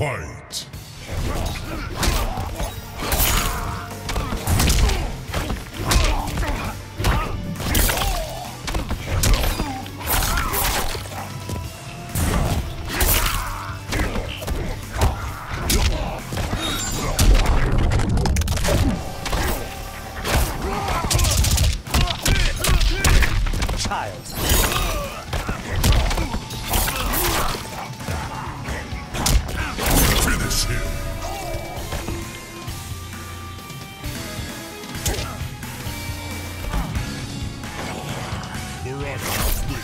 Fight. Child. Baraka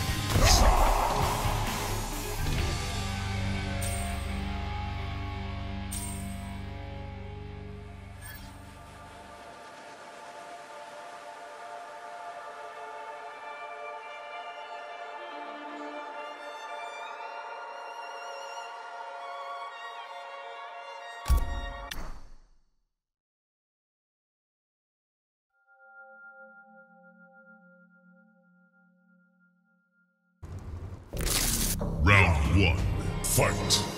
one. Fight.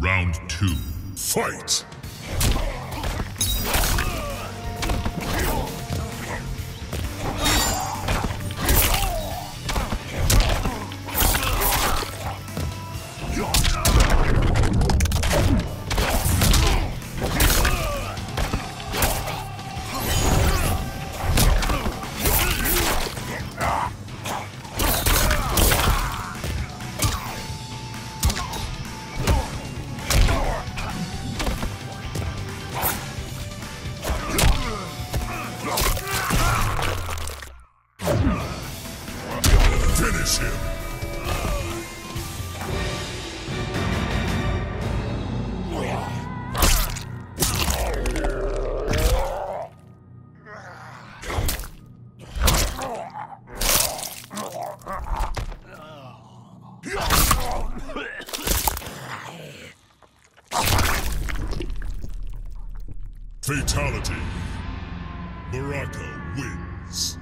Round two. Fight. Finish him. Fatality. Baraka wins.